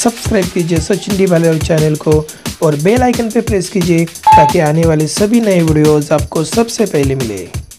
Subscribe कीजिए Sachin D भालेर channel को और बेल आइकन पर प्रेस कीजिए ताकि आने वाले सभी नए वीडियोज़ आपको सबसे पहले मिले।